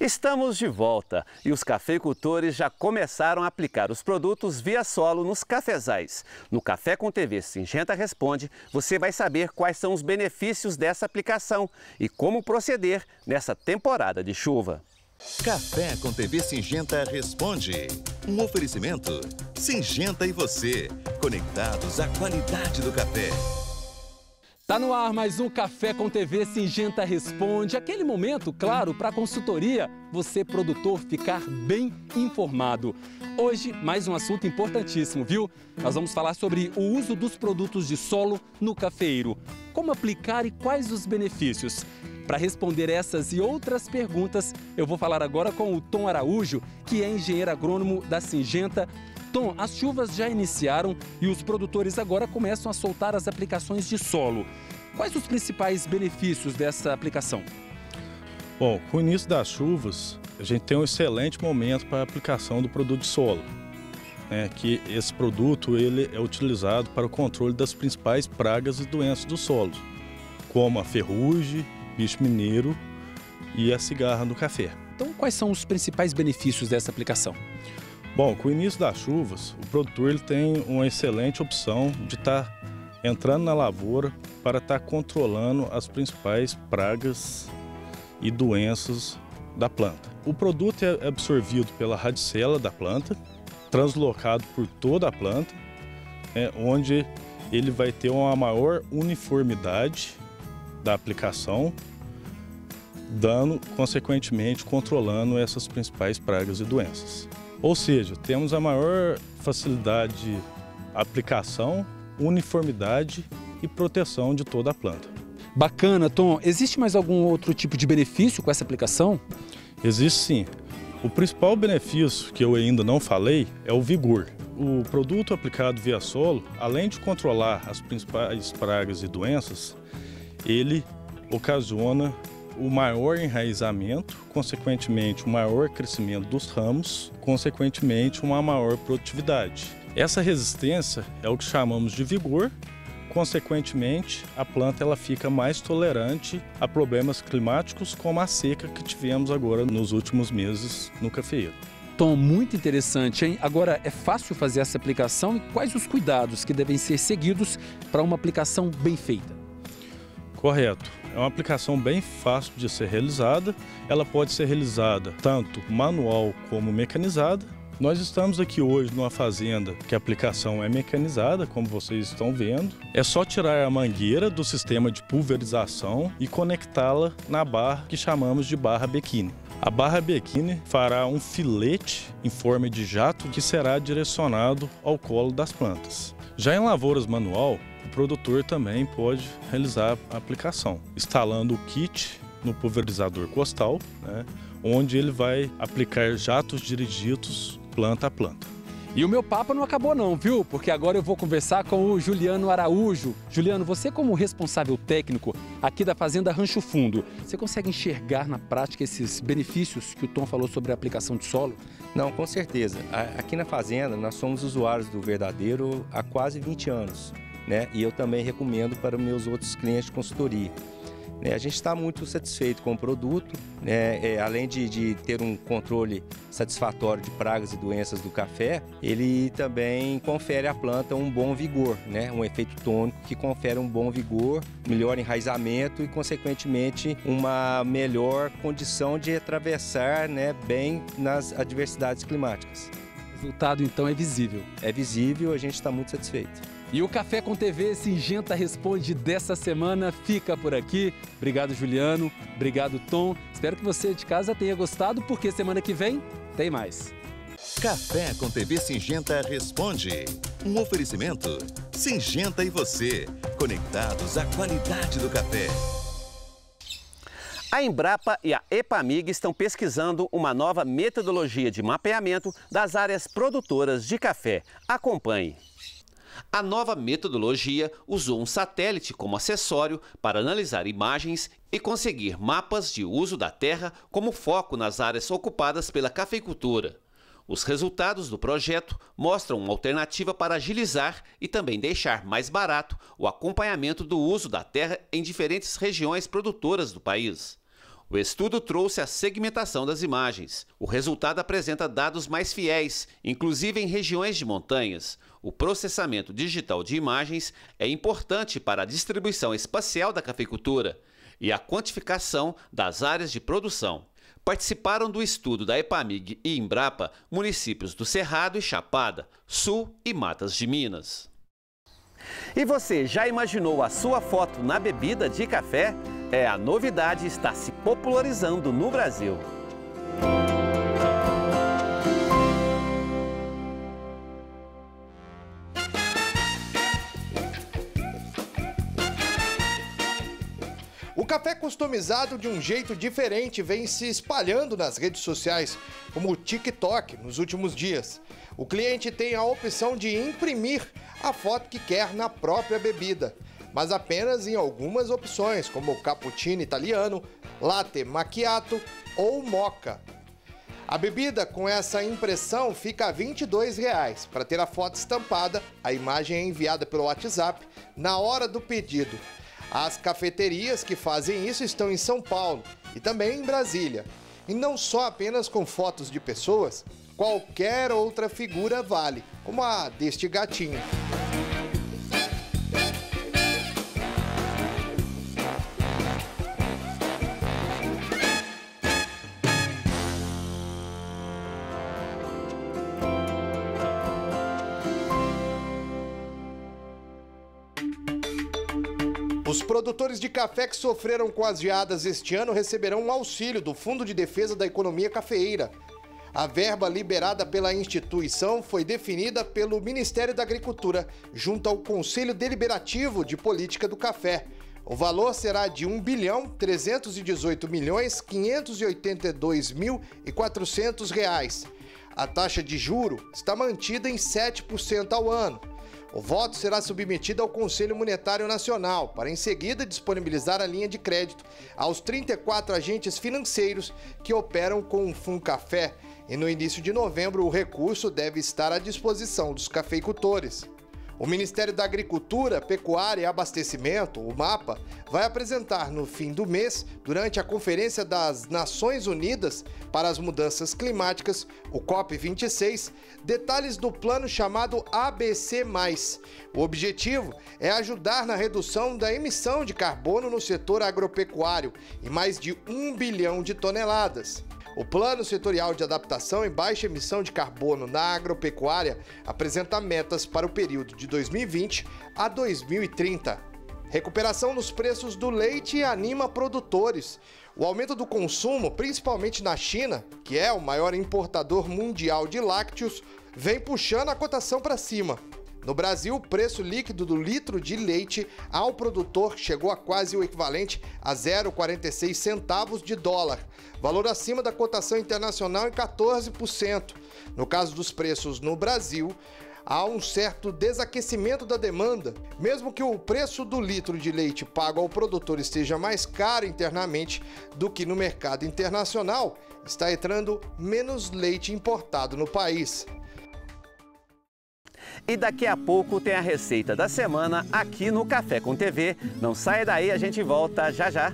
Estamos de volta e os cafeicultores já começaram a aplicar os produtos via solo nos cafezais. No Café com TV Singenta Responde, você vai saber quais são os benefícios dessa aplicação e como proceder nessa temporada de chuva. Café com TV Singenta Responde. Um oferecimento. Singenta e você, conectados à qualidade do café. Tá no ar mais um Café com TV Singenta Responde. Aquele momento, claro, para consultoria, você produtor ficar bem informado. Hoje, mais um assunto importantíssimo, viu? Nós vamos falar sobre o uso dos produtos de solo no cafeiro. Como aplicar e quais os benefícios? Para responder essas e outras perguntas, eu vou falar agora com o Tom Araújo, que é engenheiro agrônomo da Singenta. Tom, as chuvas já iniciaram e os produtores agora começam a soltar as aplicações de solo. Quais os principais benefícios dessa aplicação? Bom, com o início das chuvas, a gente tem um excelente momento para a aplicação do produto de solo. Né, que esse produto ele é utilizado para o controle das principais pragas e doenças do solo, como a ferrugem, bicho mineiro e a cigarra no café. Então, quais são os principais benefícios dessa aplicação? Bom, com o início das chuvas, o produtor ele tem uma excelente opção de estar tá entrando na lavoura para estar tá controlando as principais pragas e doenças da planta. O produto é absorvido pela radicela da planta, translocado por toda a planta, é, onde ele vai ter uma maior uniformidade da aplicação, dando, consequentemente, controlando essas principais pragas e doenças. Ou seja, temos a maior facilidade de aplicação, uniformidade e proteção de toda a planta. Bacana, Tom. Existe mais algum outro tipo de benefício com essa aplicação? Existe sim. O principal benefício que eu ainda não falei é o vigor. O produto aplicado via solo, além de controlar as principais pragas e doenças, ele ocasiona o maior enraizamento, consequentemente, o maior crescimento dos ramos, consequentemente, uma maior produtividade. Essa resistência é o que chamamos de vigor, consequentemente, a planta ela fica mais tolerante a problemas climáticos como a seca que tivemos agora nos últimos meses no cafeiro. Tom, muito interessante, hein? Agora, é fácil fazer essa aplicação e quais os cuidados que devem ser seguidos para uma aplicação bem feita? Correto. É uma aplicação bem fácil de ser realizada. Ela pode ser realizada tanto manual como mecanizada. Nós estamos aqui hoje numa fazenda que a aplicação é mecanizada, como vocês estão vendo. É só tirar a mangueira do sistema de pulverização e conectá-la na barra que chamamos de barra biquíni. A barra biquíni fará um filete em forma de jato que será direcionado ao colo das plantas. Já em lavouras manual, produtor também pode realizar a aplicação, instalando o kit no pulverizador costal, né, onde ele vai aplicar jatos dirigidos planta a planta. E o meu papo não acabou não, viu? Porque agora eu vou conversar com o Juliano Araújo. Juliano, você como responsável técnico aqui da Fazenda Rancho Fundo, você consegue enxergar na prática esses benefícios que o Tom falou sobre a aplicação de solo? Não, com certeza. Aqui na Fazenda nós somos usuários do Verdadeiro há quase 20 anos né? E eu também recomendo para meus outros clientes de consultoria. Né? A gente está muito satisfeito com o produto, né? É, além de, de, ter um controle satisfatório de pragas e doenças do café, ele também confere à planta um bom vigor, né? um efeito tônico que confere um bom vigor, melhor enraizamento e, consequentemente, uma melhor condição de atravessar né, bem nas adversidades climáticas. O resultado, então, é visível. É visível, a gente está muito satisfeito. E o Café com TV Singenta Responde dessa semana fica por aqui. Obrigado, Juliano. Obrigado, Tom. Espero que você de casa tenha gostado, porque semana que vem tem mais. Café com TV Singenta Responde. Um oferecimento. Singenta e você, conectados à qualidade do café. A Embrapa e a EPAMIG estão pesquisando uma nova metodologia de mapeamento das áreas produtoras de café. Acompanhe. A nova metodologia usou um satélite como acessório para analisar imagens e conseguir mapas de uso da terra como foco nas áreas ocupadas pela cafeicultura. Os resultados do projeto mostram uma alternativa para agilizar e também deixar mais barato o acompanhamento do uso da terra em diferentes regiões produtoras do país. O estudo trouxe a segmentação das imagens. O resultado apresenta dados mais fiéis, inclusive em regiões de montanhas. O processamento digital de imagens é importante para a distribuição espacial da cafeicultura e a quantificação das áreas de produção. Participaram do estudo da EPAMIG e Embrapa municípios do Cerrado e Chapada, Sul e Matas de Minas. E você já imaginou a sua foto na bebida de café? É a novidade está se popularizando no Brasil. Café customizado de um jeito diferente vem se espalhando nas redes sociais, como o TikTok, nos últimos dias. O cliente tem a opção de imprimir a foto que quer na própria bebida mas apenas em algumas opções, como cappuccino italiano, latte macchiato ou moca. A bebida com essa impressão fica a 22 reais. Para ter a foto estampada, a imagem é enviada pelo WhatsApp na hora do pedido. As cafeterias que fazem isso estão em São Paulo e também em Brasília. E não só apenas com fotos de pessoas, qualquer outra figura vale, como a deste gatinho. Produtores de café que sofreram com as geadas este ano receberão um auxílio do Fundo de Defesa da Economia Cafeeira. A verba liberada pela instituição foi definida pelo Ministério da Agricultura, junto ao Conselho Deliberativo de Política do Café. O valor será de 1 bilhão 318 milhões 582 mil e 400 reais. A taxa de juro está mantida em 7% ao ano. O voto será submetido ao Conselho Monetário Nacional para, em seguida, disponibilizar a linha de crédito aos 34 agentes financeiros que operam com o Funcafé. E no início de novembro, o recurso deve estar à disposição dos cafeicultores. O Ministério da Agricultura, Pecuária e Abastecimento, o MAPA, vai apresentar no fim do mês, durante a Conferência das Nações Unidas para as Mudanças Climáticas, o COP26, detalhes do plano chamado ABC. O objetivo é ajudar na redução da emissão de carbono no setor agropecuário em mais de um bilhão de toneladas. O Plano Setorial de Adaptação em Baixa Emissão de Carbono na Agropecuária apresenta metas para o período de 2020 a 2030. Recuperação nos preços do leite anima produtores. O aumento do consumo, principalmente na China, que é o maior importador mundial de lácteos, vem puxando a cotação para cima. No Brasil, o preço líquido do litro de leite ao produtor chegou a quase o equivalente a 0,46 centavos de dólar, valor acima da cotação internacional em 14%. No caso dos preços no Brasil, há um certo desaquecimento da demanda. Mesmo que o preço do litro de leite pago ao produtor esteja mais caro internamente do que no mercado internacional, está entrando menos leite importado no país. E daqui a pouco tem a receita da semana aqui no Café com TV. Não saia daí, a gente volta já já.